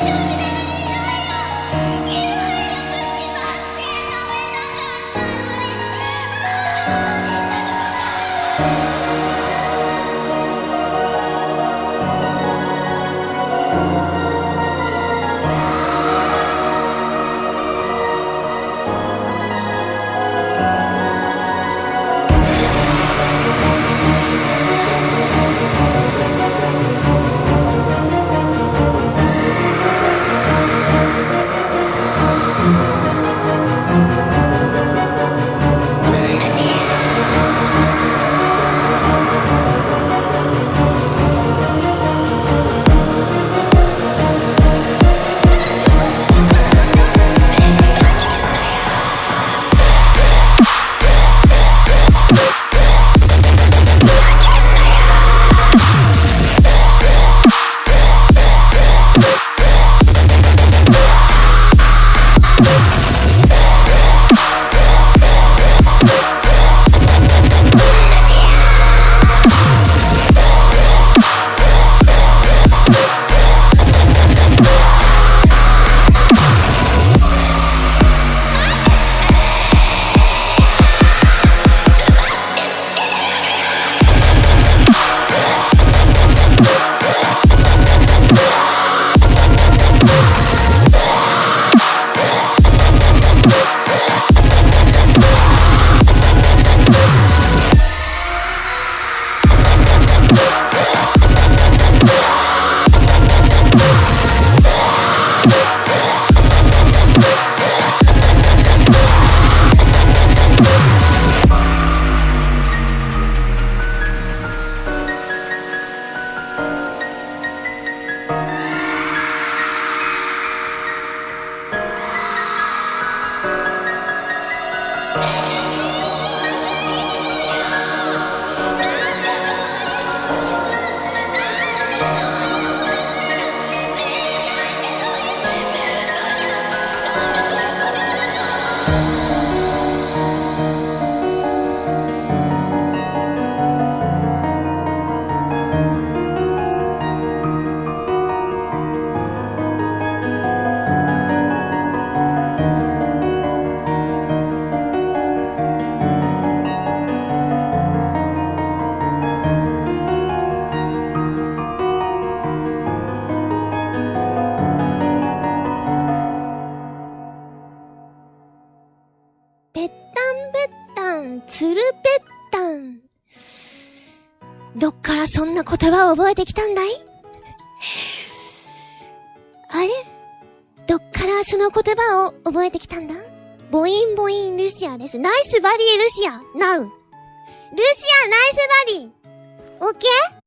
Yeah. たん。どっからそんな言葉を覚えてきたんだい？あれ？どっからその言葉を覚えてきたんだ？ボインボインルシアです。ナイスバディルシア。ナウ。ルシアナイスバディ。オッケー？